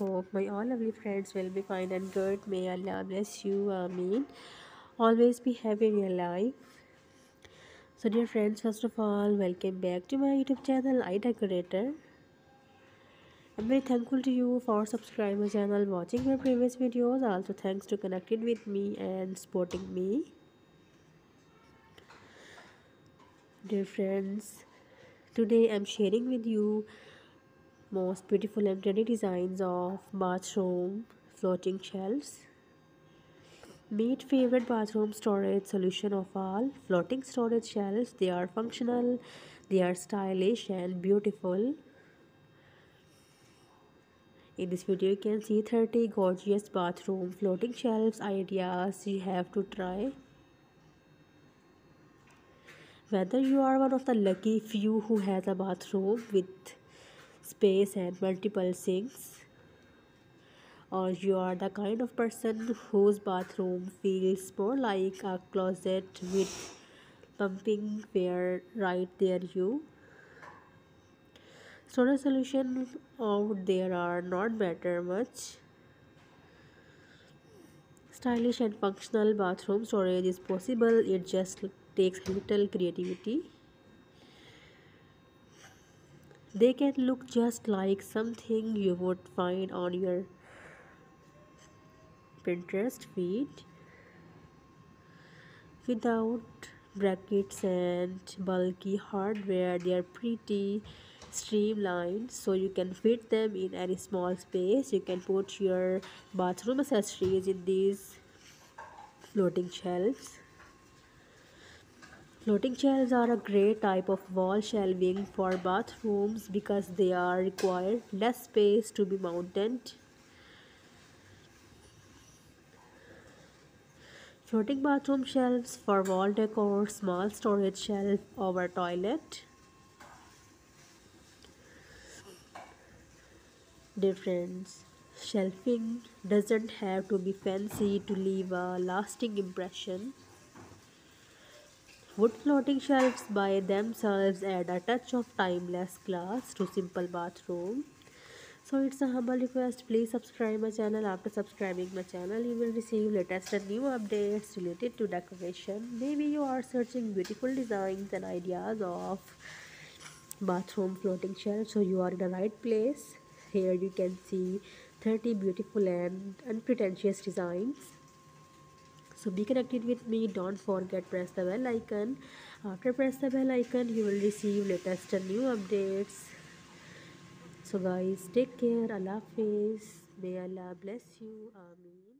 Hope my all lovely friends will be fine and good. May Allah bless you. Ameen. Always be happy in your life. So, dear friends, first of all, welcome back to my YouTube channel, I Decorator. I'm very thankful to you for subscribing my channel, watching my previous videos. Also, thanks to connecting with me and supporting me. Dear friends, today I'm sharing with you most beautiful and trendy designs of bathroom floating shelves. Meet favorite bathroom storage solution of all floating storage shelves. They are functional, they are stylish and beautiful. In this video you can see 30 gorgeous bathroom floating shelves ideas you have to try. Whether you are one of the lucky few who has a bathroom with space and multiple sinks. Or you are the kind of person whose bathroom feels more like a closet with pumping where right there you. Storage solution out there are not matter much. Stylish and functional bathroom storage is possible. It just takes little creativity they can look just like something you would find on your Pinterest feed without brackets and bulky hardware. They are pretty streamlined so you can fit them in any small space. You can put your bathroom accessories in these floating shelves Floating shelves are a great type of wall shelving for bathrooms because they are require less space to be mounted. Floating bathroom shelves for wall decor, small storage shelf over toilet. Difference Shelving doesn't have to be fancy to leave a lasting impression. Wood floating shelves by themselves add a touch of timeless class to simple bathroom. So it's a humble request. Please subscribe my channel. After subscribing my channel, you will receive latest and new updates related to decoration. Maybe you are searching beautiful designs and ideas of bathroom floating shelves. So you are in the right place. Here you can see 30 beautiful and unpretentious designs so be connected with me. Don't forget press the bell icon. After press the bell icon you will receive latest and new updates. So guys take care. Allah hafiz. May allah bless you. Amen